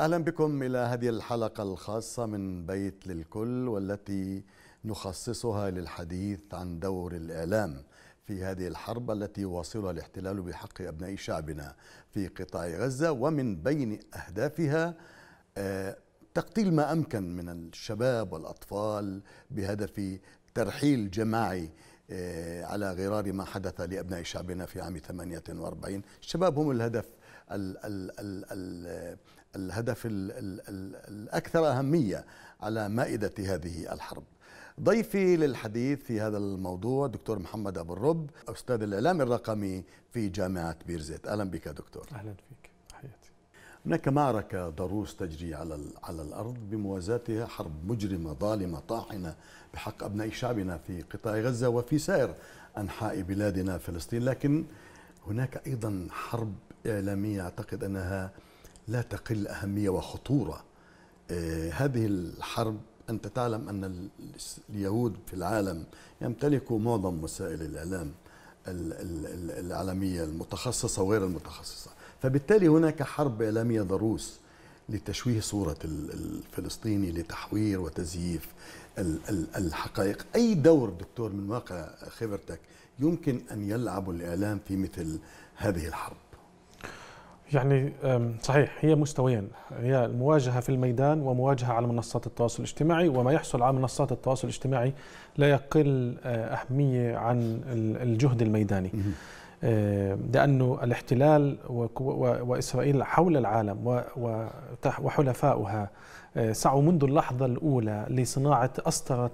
أهلا بكم إلى هذه الحلقة الخاصة من بيت للكل والتي نخصصها للحديث عن دور الإعلام في هذه الحرب التي يواصلها الاحتلال بحق أبناء شعبنا في قطاع غزة ومن بين أهدافها آه، تقتيل ما أمكن من الشباب والأطفال بهدف ترحيل جماعي آه، على غرار ما حدث لأبناء شعبنا في عام 48 الشباب هم الهدف ال ال ال ال الهدف ال ال ال الأكثر أهمية على مائدة هذه الحرب. ضيفي للحديث في هذا الموضوع دكتور محمد أبو الرب أستاذ الإعلام الرقمي في جامعة بيرزيت. أهلا بك دكتور. أهلا فيك. حياتي. هناك معركة ضروس تجري على على الأرض بموازاتها حرب مجرمة ظالمة طاحنة بحق أبناء شعبنا في قطاع غزة وفي سائر أنحاء بلادنا فلسطين. لكن هناك أيضا حرب إعلامية أعتقد أنها لا تقل أهمية وخطورة. آه، هذه الحرب أنت تعلم أن اليهود في العالم يمتلكوا معظم وسائل الإعلام العالمية المتخصصة وغير المتخصصة. فبالتالي هناك حرب إعلامية ضروس لتشويه صورة الفلسطيني لتحوير وتزييف الحقائق. أي دور دكتور من واقع خبرتك يمكن أن يلعب الإعلام في مثل هذه الحرب؟ يعني صحيح هي مستويين هي المواجهة في الميدان ومواجهة على منصات التواصل الاجتماعي وما يحصل على منصات التواصل الاجتماعي لا يقل أه، أهمية عن الجهد الميداني. لأنه الاحتلال وإسرائيل حول العالم وحلفاؤها أه، سعوا منذ اللحظة الأولى لصناعة أسطرة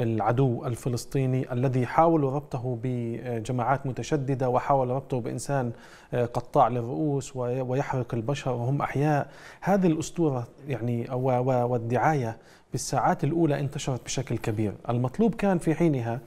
العدو الفلسطيني الذي حاولوا ربطه بجماعات متشددة وحاولوا ربطه بإنسان آه، قطاع للرؤوس ويحرق البشر وهم أحياء. هذه الأسطورة يعني والدعاية بالساعات الأولى انتشرت بشكل كبير. المطلوب كان في حينها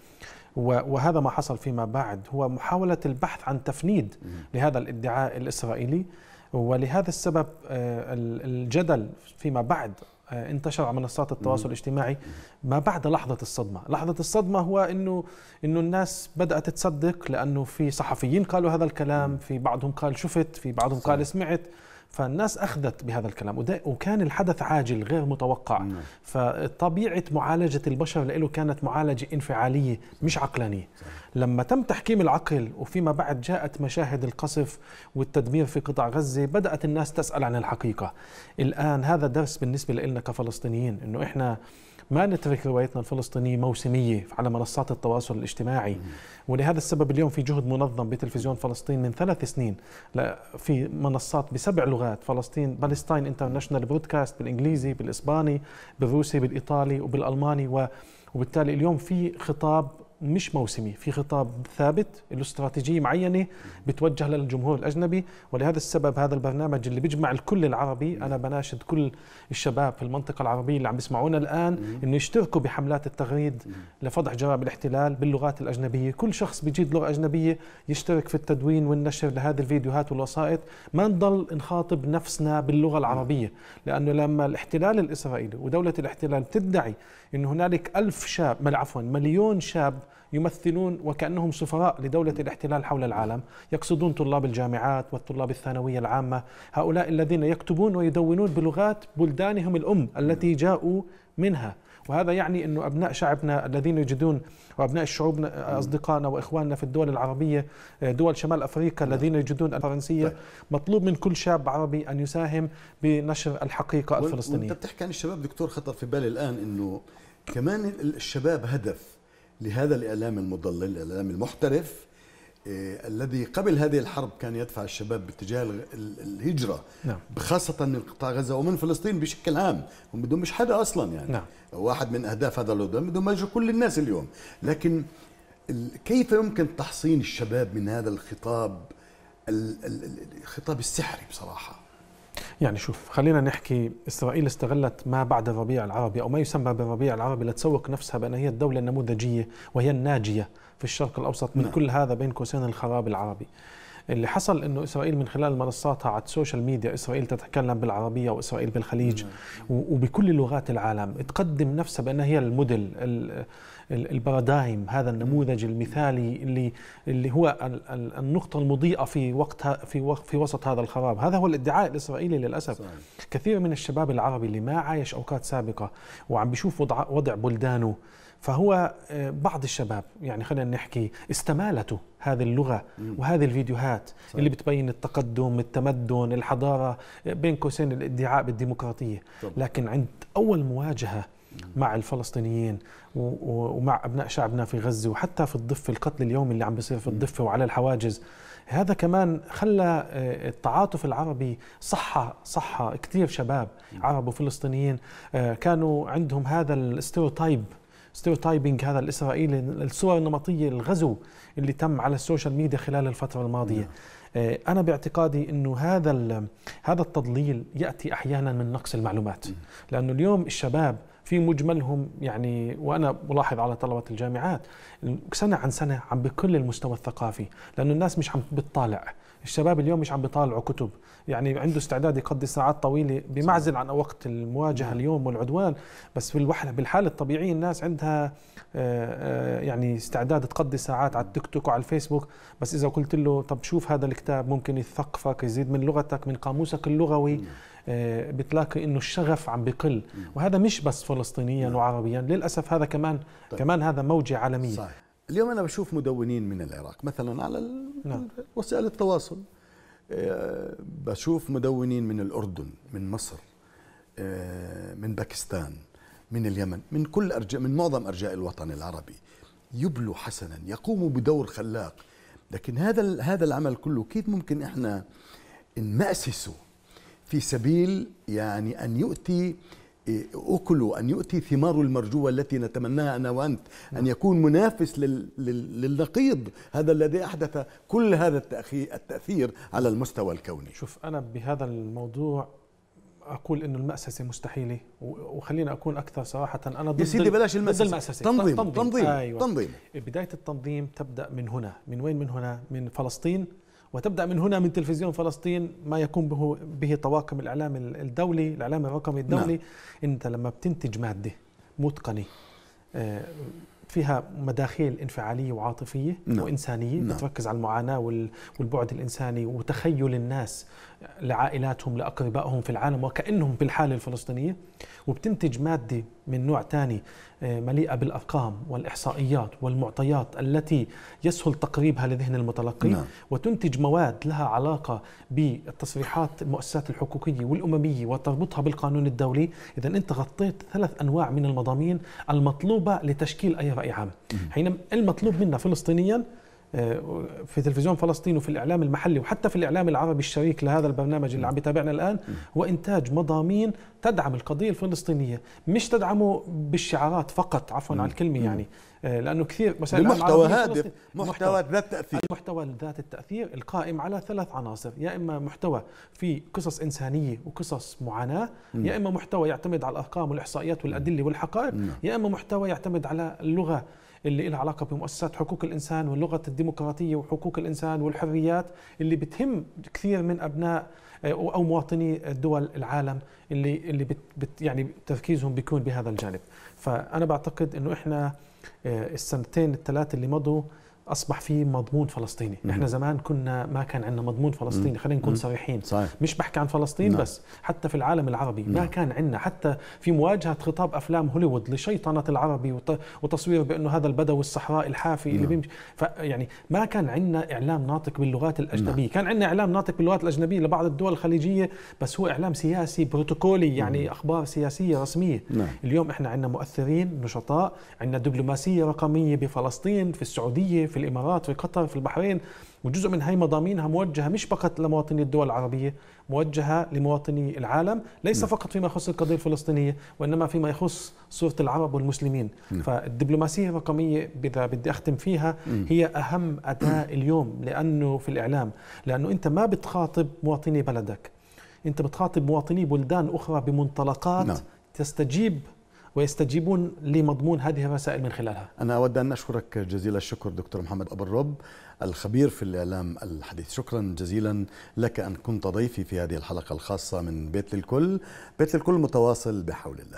وهذا ما حصل فيما بعد هو محاولة البحث عن تفنيد لهذا الادعاء الإسرائيلي. ولهذا السبب آه، الجدل فيما بعد انتشر على منصات التواصل الاجتماعي ما بعد لحظة الصدمة. لحظة الصدمة هو أنه أنه الناس بدأت تصدق لأنه في صحفيين قالوا هذا الكلام في بعضهم قال شفت في بعضهم قال سمعت. فالناس أخذت بهذا الكلام وكان الحدث عاجل غير متوقع. نعم. فطبيعة معالجة البشر له كانت معالجة انفعالية مش عقلانية. لما تم تحكيم العقل وفيما بعد جاءت مشاهد القصف والتدمير في قطاع غزة بدأت الناس تسأل عن الحقيقة. الآن هذا درس بالنسبة لنا كفلسطينيين إنه إحنا ما نترك روايتنا الفلسطينية موسمية على منصات التواصل الاجتماعي. ولهذا السبب اليوم في جهد منظم بتلفزيون فلسطين من ثلاث سنين في منصات بسبع لغات فلسطين Palestine International Broadcast بالإنجليزي بالإسباني بالروسي بالإيطالي وبالألماني وبالتالي اليوم في خطاب مش موسمي. في خطاب ثابت له استراتيجية معينة بتوجه للجمهور الأجنبي ولهذا السبب هذا البرنامج اللي بيجمع الكل العربي. أنا بناشد كل الشباب في المنطقة العربية اللي عم بيسمعونا الآن إنه يشتركوا بحملات التغريد لفضح جرائم الاحتلال باللغات الأجنبية. كل شخص بيجيد لغة أجنبية يشترك في التدوين والنشر لهذه الفيديوهات والوسائط. ما نضل نخاطب نفسنا باللغة العربية لأنه لما الاحتلال الإسرائيلي ودولة الاحتلال تدعي أن هنالك ألف شاب عفوا مليون شاب يمثلون وكأنهم سفراء لدولة الاحتلال حول العالم يقصدون طلاب الجامعات والطلاب الثانوية العامة. هؤلاء الذين يكتبون ويدونون بلغات بلدانهم الأم التي جاءوا منها. وهذا يعني أنه أبناء شعبنا الذين يجدون وأبناء الشعوب أصدقائنا وإخواننا في الدول العربية دول شمال أفريقيا الذين يجدون الفرنسية طيب. مطلوب من كل شاب عربي أن يساهم بنشر الحقيقة الفلسطينية. وانت بتحكي عن الشباب دكتور خطر في بالي الآن أنه كمان الشباب هدف لهذا الإعلام المضلل الإعلام المحترف إيه الذي قبل هذه الحرب كان يدفع الشباب باتجاه الهجرة نعم. خاصة من قطاع غزة ومن فلسطين بشكل عام هم بدهم مش حدا أصلا يعني نعم. واحد من أهداف هذا الوضع بدهم يجوا كل الناس اليوم لكن كيف يمكن تحصين الشباب من هذا الخطاب الخطاب السحري بصراحة يعني شوف خلينا نحكي إسرائيل استغلت ما بعد الربيع العربي أو ما يسمى بالربيع العربي لتسوق نفسها بأن هي الدولة النموذجية وهي الناجية في الشرق الأوسط من نعم. كل هذا بين قوسين الخراب العربي. اللي حصل إنه إسرائيل من خلال منصاتها على ال social media إسرائيل تتكلم بالعربية وإسرائيل بالخليج نعم. وبكل لغات العالم تقدم نفسها بانها هي الموديل البارادايم هذا النموذج المثالي اللي اللي هو النقطة المضيئة في وقت في في وسط هذا الخراب، هذا هو الادعاء الإسرائيلي للأسف. صحيح. كثير من الشباب العربي اللي ما عايش أوقات سابقة وعم بيشوف وضع وضع بلدانه فهو آه، بعض الشباب يعني خلينا نحكي استمالته هذه اللغة وهذه الفيديوهات صحيح. اللي بتبين التقدم التمدن الحضارة بين قوسين الادعاء بالديمقراطية طبعا. لكن عند أول مواجهة مع الفلسطينيين ومع أبناء شعبنا في غزة وحتى في الضفة القتل اليومي اللي عم بيصير في الضفة وعلى الحواجز. هذا كمان خلى آه، التعاطف العربي صحة صحة كثير شباب عرب وفلسطينيين. آه، كانوا عندهم هذا ال stereotype stereotyping هذا الإسرائيلي الصور النمطية الغزو اللي تم على ال social media خلال الفترة الماضية. نعم. آه، أنا باعتقادي إنه هذا هذا التضليل يأتي أحيانا من نقص المعلومات. لأنه اليوم الشباب في مجملهم يعني وأنا بلاحظ على طلبة الجامعات سنة عن سنة عم بكل المستوى الثقافي لأنه الناس مش عم بتطالع. الشباب اليوم مش عم بيطالعوا كتب. يعني عنده استعداد يقضي ساعات طويلة بمعزل عن وقت المواجهة اليوم والعدوان. بس في الوحله بالحاله الطبيعيه الناس عندها آه، آه، يعني استعداد تقضي ساعات على التيك توك وعلى الفيسبوك. بس إذا قلت له طب شوف هذا الكتاب ممكن يثقفك يزيد من لغتك من قاموسك اللغوي. آه، بتلاقي إنه الشغف عم بقل وهذا مش بس فلسطينيا وعربيا للأسف هذا كمان طيب. كمان هذا موجة عالمية. صحيح. اليوم أنا بشوف مدونين من العراق مثلا على نعم. وسائل التواصل. آه، بشوف مدونين من الأردن من مصر آه، من باكستان من اليمن من كل أرجاء من معظم أرجاء الوطن العربي. يبلوا حسنا يقوموا بدور خلاق. لكن هذا هذا العمل كله كيف ممكن إحنا نمأسسه في سبيل يعني أن يؤتي أكله أن يؤتي ثمار المرجوة التي نتمناها أنا وأنت. أن نعم. يكون منافس للنقيض. هذا الذي أحدث كل هذا التأثير على المستوى الكوني. شوف أنا بهذا الموضوع أقول إنه المأسسة مستحيلة وخلينا أكون أكثر صراحة. أنا ضد يا سيدي بلاش المأسسة, المأسسة. تنظيم تنظيم, تنظيم. أيوة. تنظيم. بداية التنظيم تبدأ من هنا. من وين؟ من هنا؟ من فلسطين. وتبدأ من هنا من تلفزيون فلسطين ما يقوم به به طواقم الإعلام الدولي الإعلام الرقمي الدولي نعم. إنت لما بتنتج مادة متقنة آه، فيها مداخيل انفعالية وعاطفية نعم. وإنسانية نعم. بتركز على المعاناة والبعد الإنساني وتخيل الناس لعائلاتهم لأقربائهم في العالم وكأنهم بالحاله الفلسطينية وبتنتج مادة من نوع ثاني آه، مليئة بالأرقام والإحصائيات والمعطيات التي يسهل تقريبها لذهن المتلقي نعم. وتنتج مواد لها علاقة بالتصريحات المؤسسات الحقوقية والأممية وتربطها بالقانون الدولي. اذا أنت غطيت ثلاث أنواع من المضامين المطلوبة لتشكيل أي رأي عام. حينما المطلوب منا فلسطينيا في تلفزيون فلسطين وفي الإعلام المحلي وحتى في الإعلام العربي الشريك لهذا البرنامج اللي عم بيتابعنا الآن هو انتاج مضامين تدعم القضية الفلسطينية مش تدعمه بالشعارات فقط عفوا على الكلمة يعني. آه، لأنه كثير مثلا محتوى هادف محتوى ذات تأثير. المحتوى ذات التأثير القائم على ثلاث عناصر يا إما محتوى في قصص إنسانية وقصص معاناة يا إما محتوى يعتمد على الأرقام والإحصائيات والأدلة والحقائق يا إما محتوى يعتمد على اللغة اللي لها علاقة بمؤسسات حقوق الإنسان واللغة الديمقراطية وحقوق الإنسان والحريات اللي بتهم كثير من أبناء آه، أو مواطني دول العالم اللي اللي بت يعني تركيزهم بيكون بهذا الجانب. فأنا بعتقد إنه إحنا آه، السنتين الثلاثة اللي مضوا أصبح في مضمون فلسطيني مم. إحنا زمان كنا ما كان عندنا مضمون فلسطيني خلينا نكون صريحين صحيح. مش بحكي عن فلسطين نعم. بس حتى في العالم العربي نعم. ما كان عندنا حتى في مواجهة خطاب أفلام هوليوود لشيطنة العربي وتصوير بانه هذا البدوي الصحراء الحافي نعم. اللي بيمشي يعني ما كان عندنا إعلام ناطق باللغات الأجنبية نعم. كان عندنا إعلام ناطق باللغات الأجنبية لبعض الدول الخليجية بس هو إعلام سياسي بروتوكولي يعني نعم. أخبار سياسية رسمية نعم. اليوم إحنا عندنا مؤثرين نشطاء عندنا دبلوماسية رقمية بفلسطين في السعودية في الإمارات في قطر في البحرين وجزء من هاي مضامينها موجهة مش فقط لمواطني الدول العربية موجهة لمواطني العالم ليس نعم. فقط فيما يخص القضية الفلسطينية وإنما فيما يخص صورة العرب والمسلمين نعم. فالدبلوماسية الرقمية إذا بدي أختم فيها نعم. هي أهم أداة اليوم لأنه في الإعلام لأنه أنت ما بتخاطب مواطني بلدك أنت بتخاطب مواطني بلدان أخرى بمنطلقات نعم. تستجيب ويستجيبون لمضمون هذه الرسائل من خلالها. أنا أود أن أشكرك جزيل الشكر دكتور محمد أبو الرب الخبير في الإعلام الحديث. شكرا جزيلا لك أن كنت ضيفي في هذه الحلقة الخاصة من بيت للكل. بيت للكل متواصل بحول الله.